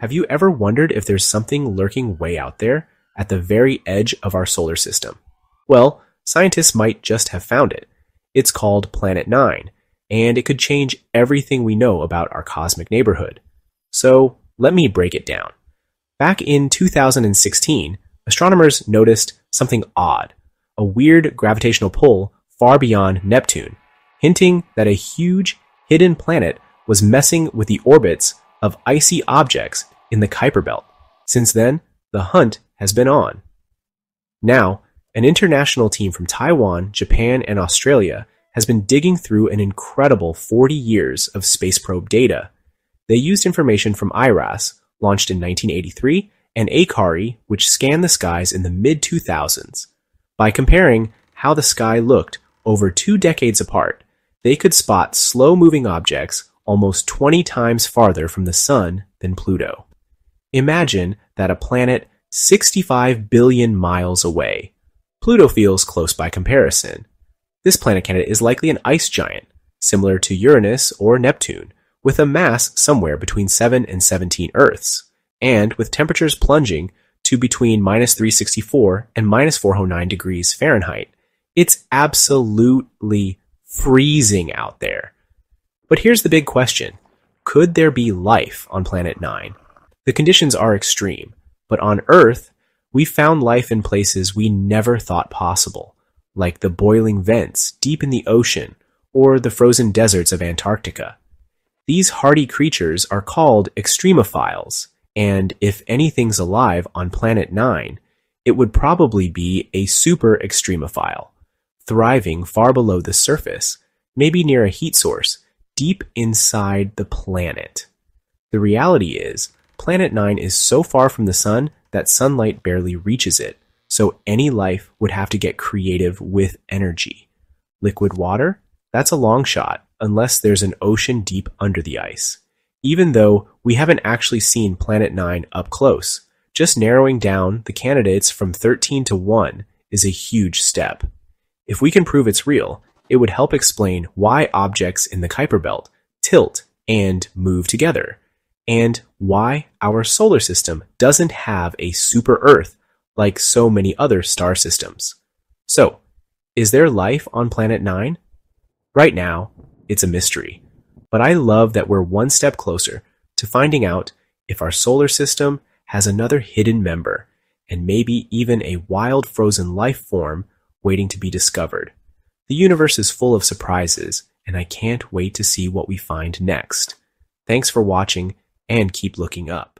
Have you ever wondered if there's something lurking way out there at the very edge of our solar system? Well, scientists might just have found it. It's called Planet 9, and it could change everything we know about our cosmic neighborhood. So, let me break it down. Back in 2016, astronomers noticed something odd a weird gravitational pull far beyond Neptune, hinting that a huge, hidden planet was messing with the orbits of icy objects in the Kuiper Belt. Since then, the hunt has been on. Now, an international team from Taiwan, Japan, and Australia has been digging through an incredible 40 years of space probe data. They used information from IRAS, launched in 1983, and AKARI, which scanned the skies in the mid 2000s. By comparing how the sky looked over two decades apart, they could spot slow moving objects almost 20 times farther from the Sun than Pluto. Imagine that a planet 65 billion miles away. Pluto feels close by comparison. This planet candidate is likely an ice giant, similar to Uranus or Neptune, with a mass somewhere between 7 and 17 Earths, and with temperatures plunging to between minus 364 and minus 409 degrees Fahrenheit. It's absolutely freezing out there. But here's the big question. Could there be life on Planet 9? The conditions are extreme, but on Earth, we found life in places we never thought possible, like the boiling vents deep in the ocean or the frozen deserts of Antarctica. These hardy creatures are called extremophiles, and if anything's alive on Planet 9, it would probably be a super extremophile, thriving far below the surface, maybe near a heat source, deep inside the planet. The reality is, Planet 9 is so far from the sun that sunlight barely reaches it, so any life would have to get creative with energy. Liquid water? That's a long shot, unless there's an ocean deep under the ice. Even though we haven't actually seen Planet 9 up close, just narrowing down the candidates from 13 to 1 is a huge step. If we can prove it's real, it would help explain why objects in the Kuiper Belt tilt and move together, and why our solar system doesn't have a super Earth like so many other star systems. So, is there life on Planet 9? Right now, it's a mystery. But I love that we're one step closer to finding out if our solar system has another hidden member, and maybe even a wild frozen life form waiting to be discovered. The universe is full of surprises, and I can't wait to see what we find next. Thanks for watching, and keep looking up.